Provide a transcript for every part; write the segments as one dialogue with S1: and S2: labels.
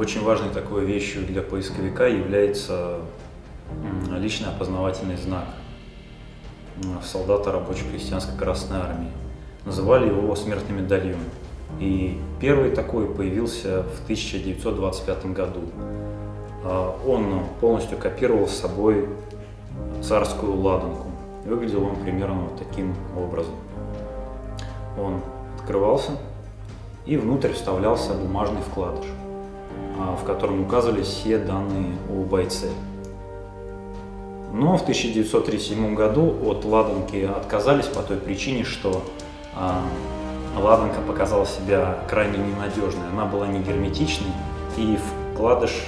S1: очень важной такой вещью для поисковика является личный опознавательный знак солдата рабочей крестьянской Красной Армии. Называли его смертный медальон. И первый такой появился в 1925 году. А, он полностью копировал с собой царскую ладанку. Выглядел он примерно вот таким образом. Он открывался, и внутрь вставлялся бумажный вкладыш, в котором указывались все данные о бойце. Но в 1937 году от ладанки отказались по той причине, что а, ладанка показала себя крайне ненадежной. Она была не герметичной, и вкладыш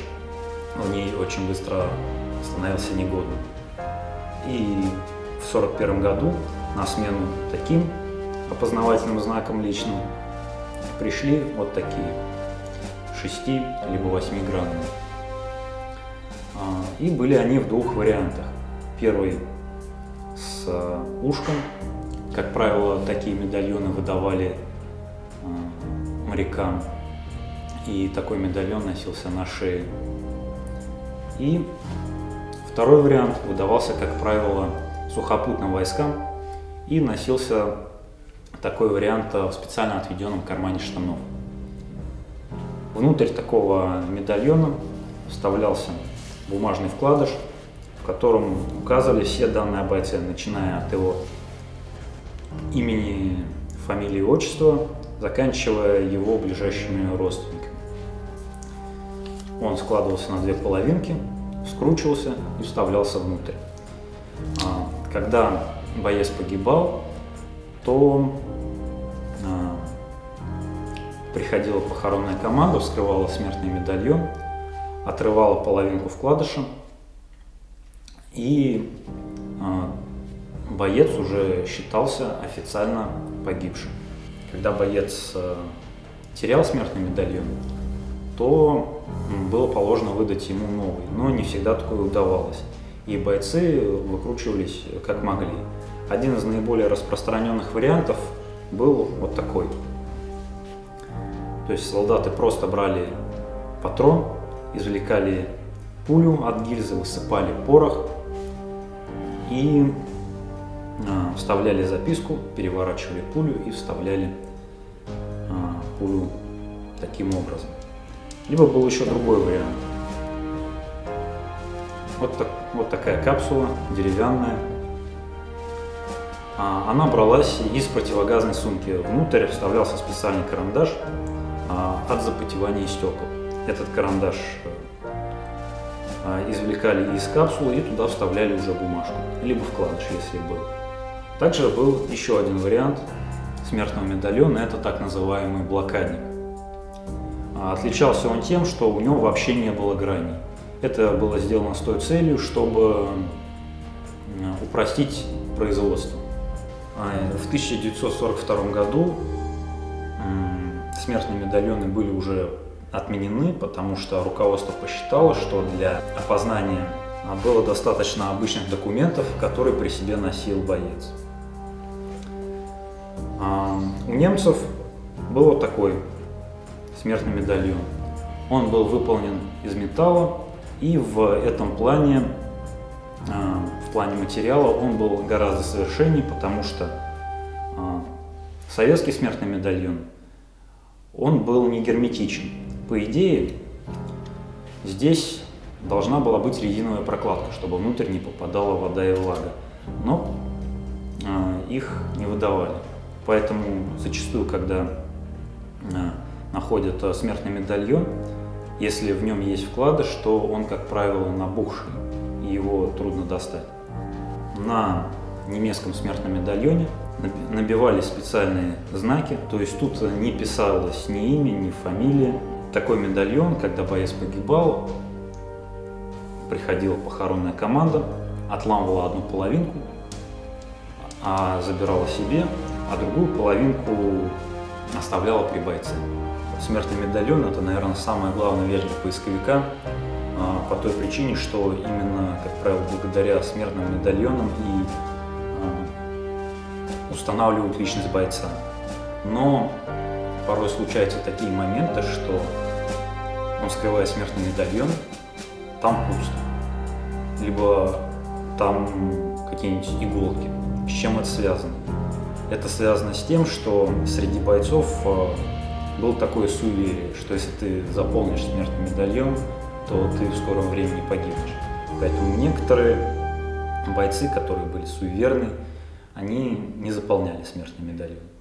S1: в ней очень быстро становился негодным. И в 1941 году на смену таким опознавательным знаком личным пришли вот такие, 6 либо 8 гранные. А, и были они в двух вариантах. Первый с ушком. Как правило, такие медальоны выдавали а, морякам. И такой медальон носился на шее. И второй вариант выдавался, как правило, сухопутным войскам и носился такой вариант в специально отведенном кармане штанов. Внутрь такого медальона вставлялся бумажный вкладыш, в котором указывали все данные о бойце, начиная от его имени, фамилии отчества, заканчивая его ближайшими родственниками. Он складывался на две половинки, скручивался и вставлялся внутрь. А, когда боец погибал, то приходила похоронная команда, вскрывала смертный медальон, отрывала половинку вкладыша, и а, боец уже считался официально погибшим. Когда боец а, терял смертный медальон, то было положено выдать ему новый, но не всегда такое удавалось. И бойцы выкручивались как могли. Один из наиболее распространенных вариантов был вот такой. То есть солдаты просто брали патрон, извлекали пулю от гильзы, высыпали порох и а, вставляли записку, переворачивали пулю и вставляли а, пулю таким образом. Либо был еще другой вариант. Вот, так, вот такая капсула, деревянная. А, она бралась из противогазной сумки. Внутрь вставлялся специальный карандаш от запотевания стекол. Этот карандаш а, извлекали из капсулы и туда вставляли уже бумажку, либо вкладыш, если был. Также был еще один вариант смертного медальона, это так называемый блокадник. Отличался он тем, что у него вообще не было граней. Это было сделано с той целью, чтобы упростить производство. В 1942 году смертные медальоны были уже отменены, потому что руководство посчитало, что для опознания было достаточно обычных документов, которые при себе носил боец. У немцев был вот такой смертный медальон. Он был выполнен из металла, и в этом плане, в плане материала, он был гораздо совершеннее, потому что советский смертный медальон он был не герметичен. По идее, здесь должна была быть резиновая прокладка, чтобы внутрь не попадала вода и влага. Но э, их не выдавали. Поэтому зачастую, когда э, находят э, смертный медальон, если в нем есть вкладыш, то он, как правило, набухший, и его трудно достать. На немецком смертном медальоне набивали специальные знаки, то есть тут не писалось ни имя, ни фамилия. Такой медальон, когда боец погибал, приходила похоронная команда, отламывала одну половинку, а забирала себе, а другую половинку оставляла при бойце. Смертный медальон – это, наверное, самая главная вещь для поисковика, а, по той причине, что именно, как правило, благодаря смертным медальонам и устанавливают личность бойца. Но порой случаются такие моменты, что он вскрывает смертный медальон, там пусто. Либо там какие-нибудь иголки. С чем это связано? Это связано с тем, что среди бойцов э, был такое суеверие, что если ты заполнишь смертный медальон, то ты в скором времени погибнешь. Поэтому некоторые бойцы, которые были суеверны, они не заполняли смертный медальон.